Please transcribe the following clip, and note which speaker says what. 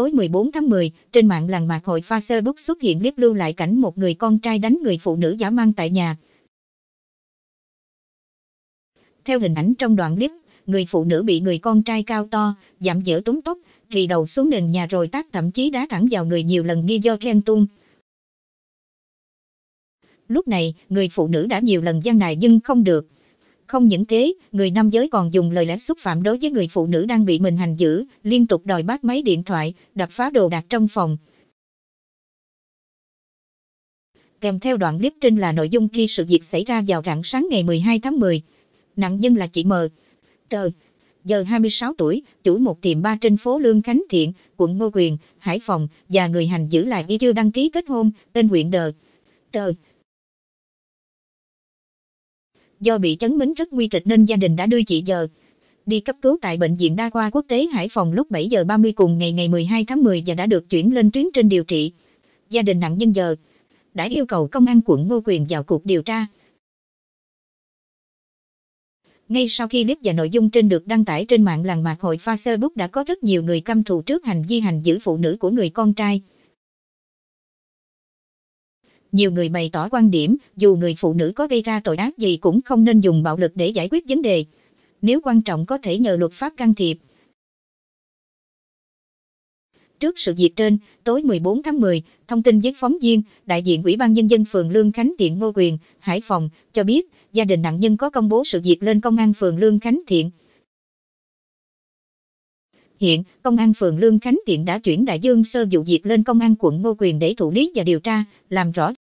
Speaker 1: tối 14 tháng 10, trên mạng làng mạc hội Facebook xuất hiện clip lưu lại cảnh một người con trai đánh người phụ nữ giả mang tại nhà. Theo hình ảnh trong đoạn clip, người phụ nữ bị người con trai cao to, giảm dở túng tóc, thì đầu xuống nền nhà rồi tác thậm chí đá thẳng vào người nhiều lần nghi do khen tuông. Lúc này, người phụ nữ đã nhiều lần gian nài nhưng không được. Không những thế, người nam giới còn dùng lời lẽ xúc phạm đối với người phụ nữ đang bị mình hành giữ, liên tục đòi bắt máy điện thoại, đập phá đồ đạc trong phòng. Kèm theo đoạn clip trên là nội dung khi sự việc xảy ra vào rạng sáng ngày 12 tháng 10. Nạn nhân là chị M. Tờ. Giờ 26 tuổi, chủ một tiệm ba trên phố Lương Khánh Thiện, quận Ngô Quyền, Hải Phòng, và người hành giữ là y chưa đăng ký kết hôn, tên huyện Đờ. Tờ. Do bị chấn mính rất nguy kịch nên gia đình đã đưa chị giờ đi cấp cứu tại Bệnh viện Đa khoa Quốc tế Hải Phòng lúc 7 giờ 30 cùng ngày ngày 12 tháng 10 và đã được chuyển lên tuyến trên điều trị. Gia đình nạn nhân giờ đã yêu cầu công an quận Ngô Quyền vào cuộc điều tra. Ngay sau khi clip và nội dung trên được đăng tải trên mạng làng mạc hội Facebook đã có rất nhiều người căm thù trước hành vi hành giữ phụ nữ của người con trai. Nhiều người bày tỏ quan điểm, dù người phụ nữ có gây ra tội ác gì cũng không nên dùng bạo lực để giải quyết vấn đề. Nếu quan trọng có thể nhờ luật pháp can thiệp. Trước sự việc trên, tối 14 tháng 10, thông tin với phóng viên, đại diện Ủy ban Nhân dân phường Lương Khánh Thiện Ngô Quyền, Hải Phòng, cho biết, gia đình nạn nhân có công bố sự việc lên công an phường Lương Khánh Thiện. Hiện, Công an phường Lương Khánh Thiện đã chuyển đại dương sơ vụ việc lên Công an quận Ngô Quyền để thụ lý và điều tra, làm rõ